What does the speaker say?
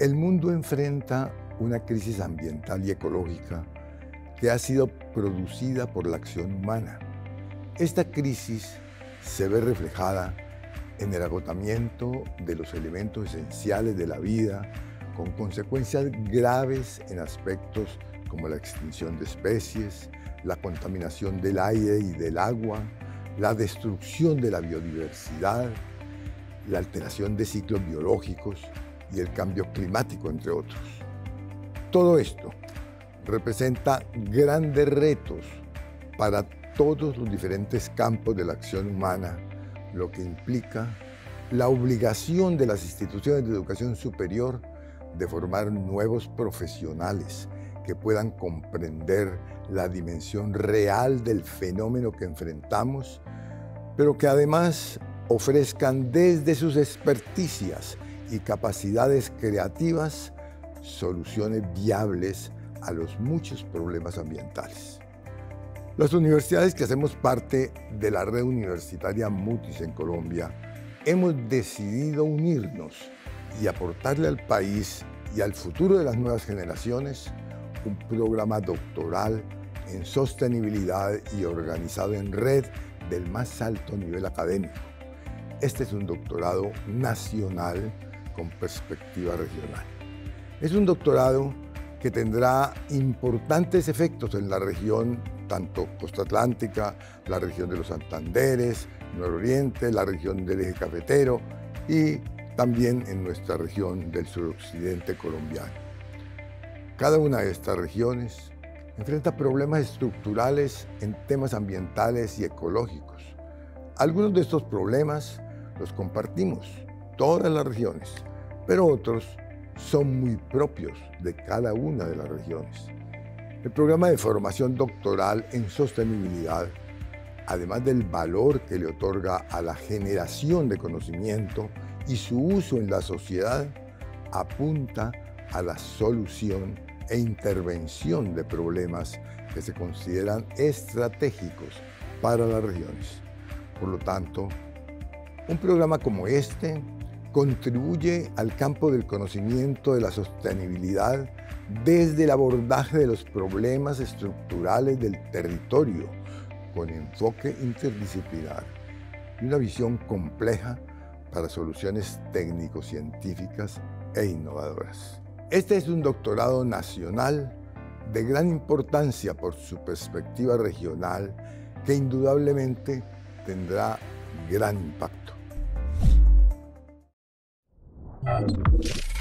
El mundo enfrenta una crisis ambiental y ecológica que ha sido producida por la acción humana. Esta crisis se ve reflejada en el agotamiento de los elementos esenciales de la vida, con consecuencias graves en aspectos como la extinción de especies, la contaminación del aire y del agua, la destrucción de la biodiversidad, la alteración de ciclos biológicos y el cambio climático, entre otros. Todo esto representa grandes retos para todos los diferentes campos de la acción humana, lo que implica la obligación de las instituciones de educación superior de formar nuevos profesionales que puedan comprender la dimensión real del fenómeno que enfrentamos, pero que además ofrezcan desde sus experticias y capacidades creativas soluciones viables a los muchos problemas ambientales. Las universidades que hacemos parte de la red universitaria Mutis en Colombia hemos decidido unirnos y aportarle al país y al futuro de las nuevas generaciones un programa doctoral en sostenibilidad y organizado en red del más alto nivel académico. Este es un doctorado nacional con perspectiva regional. Es un doctorado que tendrá importantes efectos en la región, tanto costa atlántica, la región de los Santanderes, Nororiente, la región del eje cafetero y también en nuestra región del suroccidente colombiano. Cada una de estas regiones enfrenta problemas estructurales en temas ambientales y ecológicos. Algunos de estos problemas los compartimos, todas las regiones, pero otros son muy propios de cada una de las regiones. El programa de formación doctoral en sostenibilidad, además del valor que le otorga a la generación de conocimiento y su uso en la sociedad, apunta a la solución e intervención de problemas que se consideran estratégicos para las regiones. Por lo tanto, un programa como este contribuye al campo del conocimiento de la sostenibilidad desde el abordaje de los problemas estructurales del territorio con enfoque interdisciplinar y una visión compleja para soluciones técnico-científicas e innovadoras. Este es un doctorado nacional de gran importancia por su perspectiva regional que indudablemente tendrá gran impacto. Thank you.